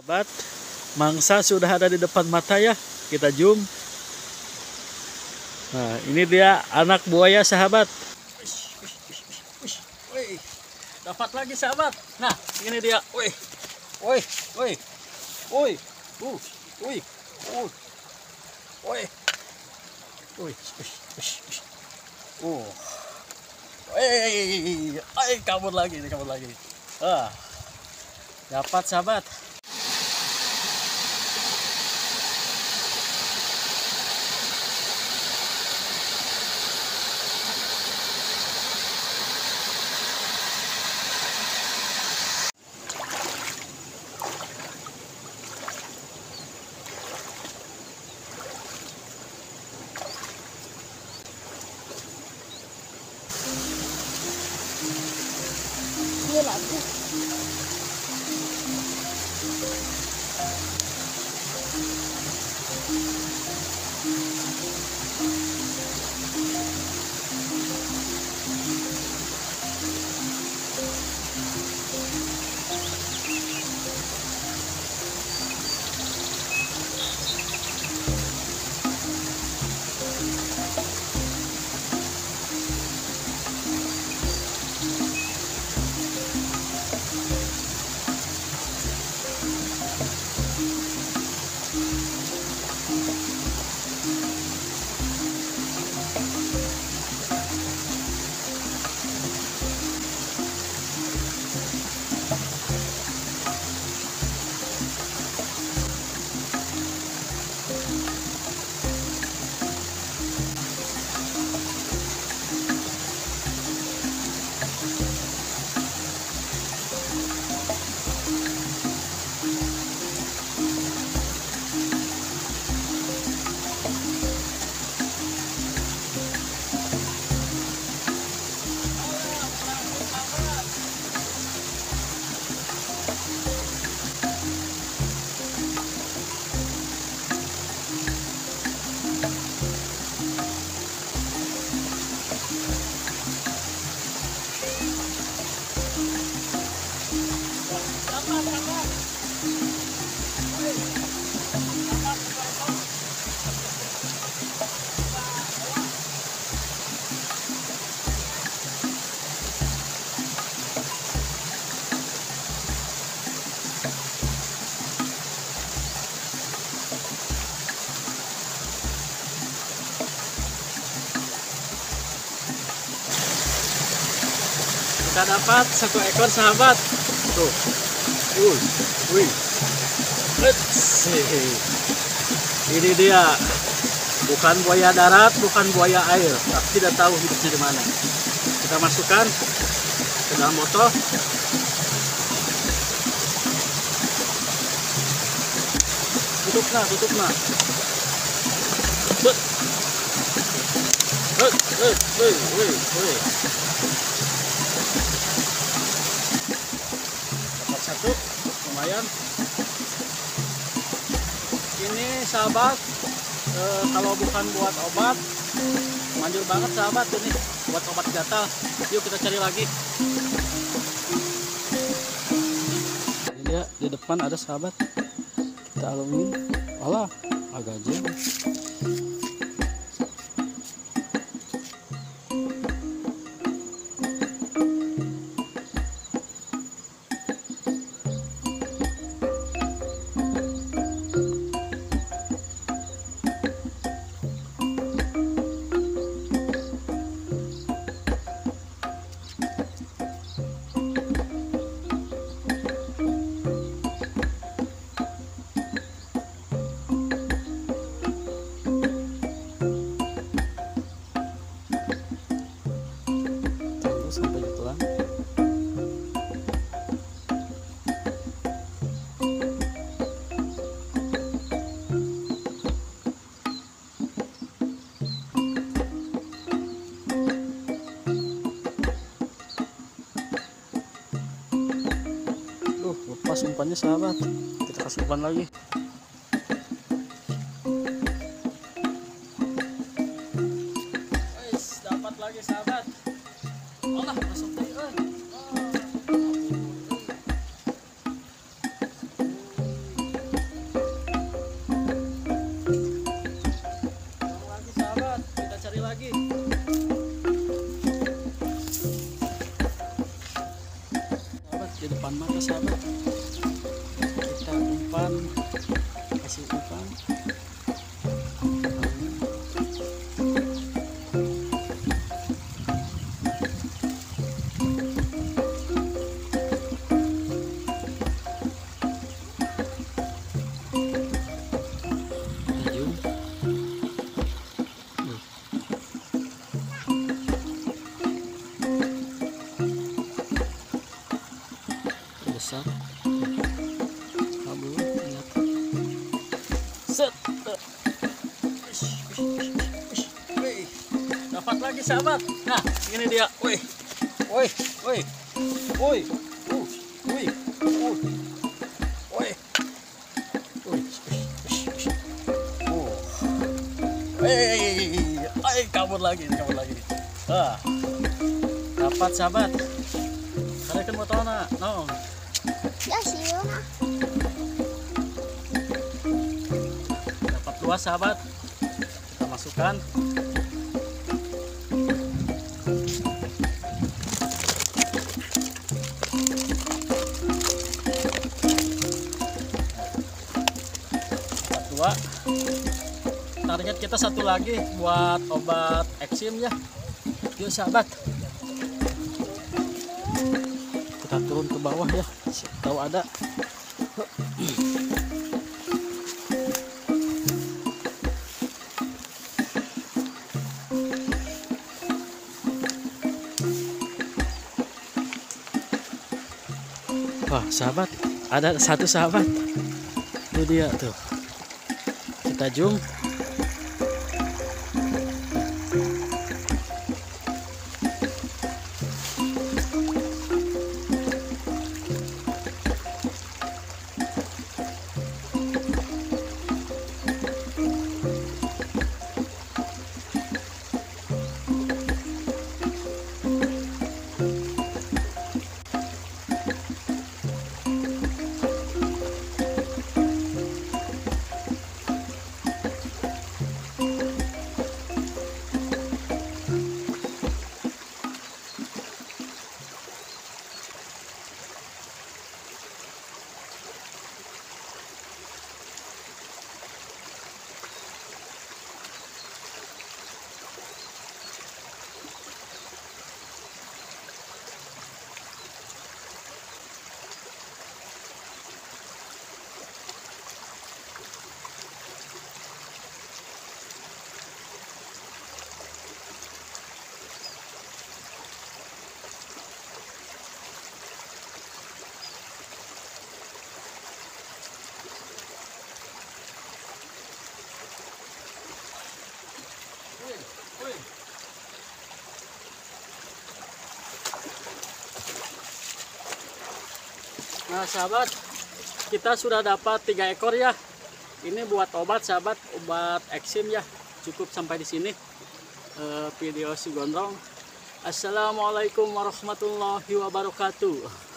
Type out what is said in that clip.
Sahabat, mangsa sudah ada di depan mata ya. Kita zoom. Nah, ini dia anak buaya sahabat. Dapat lagi sahabat. Nah, ini dia. Wih, wih, wih, wih, uh, wih, uh, wih, wih, uh, wih, ay, kabur lagi, kabur lagi. Ah, dapat sahabat. Kita dapat satu ekor sahabat. Tuh. Uh, wih ini dia. Bukan buaya darat bukan buaya air. Tapi tidak tahu hidupnya di mana. Kita masukkan ke dalam botol. Tutup nah tutup nah wih, wih, wih, wih. Lumayan. Ini sahabat eh, kalau bukan buat obat manjur banget sahabat ini buat obat gatal. Yuk kita cari lagi. Ini dia di depan ada sahabat. Kita alungin. Alah agak jauh kasih umpannya eh. sahabat. Kita kasih umpan lagi dapat sahabat di depan mata sahabat kita umpan kasih umpan Set. Wih. Dapat lagi sahabat. Nah, ini dia. Uh, wih. Uh. Wih. Wih. Uh. Wih. Ay, kabur lagi, kabur lagi. Ah. Dapat sahabat. Kalian kan mau tahu nak? No. Ya sih, dua sahabat kita masukkan. Dua. Target kita satu lagi buat obat eksim ya. Yuk sahabat. Kita turun ke bawah ya. Tahu ada Wah, sahabat, ada satu sahabat. Itu dia tuh. Kita zoom. Nah, sahabat, kita sudah dapat tiga ekor ya. Ini buat obat, sahabat, obat eksim ya. Cukup sampai di sini eh, video si gondrong. Assalamualaikum warahmatullahi wabarakatuh.